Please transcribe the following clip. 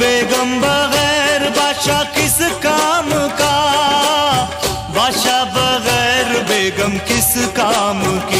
बेगम बगैर बादशाह किस काम का? बादशाह बगैर बेगम किस काम की?